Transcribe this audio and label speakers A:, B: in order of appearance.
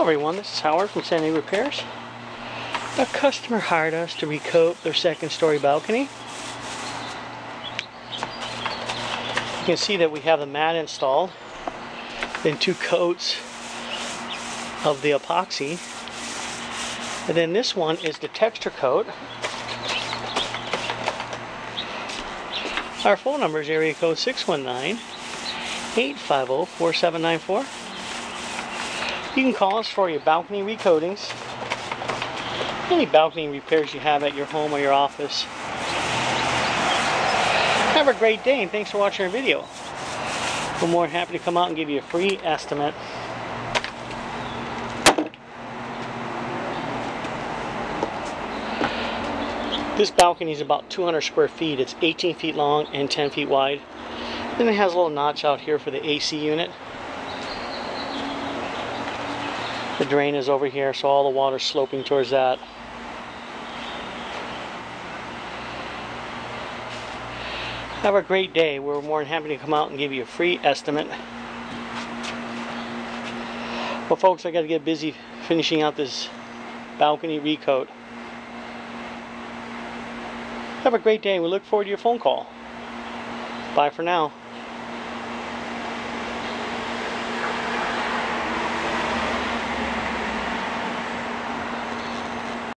A: everyone, this is Howard from Sandy Repairs. A customer hired us to recoat their second story balcony. You can see that we have the mat installed, then two coats of the epoxy, and then this one is the texture coat. Our phone number is area code 619 850 4794. You can call us for your balcony recoatings, any balcony repairs you have at your home or your office. Have a great day and thanks for watching our video. We're more than happy to come out and give you a free estimate. This balcony is about 200 square feet. It's 18 feet long and 10 feet wide. Then it has a little notch out here for the AC unit. The drain is over here, so all the water's sloping towards that. Have a great day. We're more than happy to come out and give you a free estimate. Well, folks, I got to get busy finishing out this balcony recoat. Have a great day. We look forward to your phone call. Bye for now.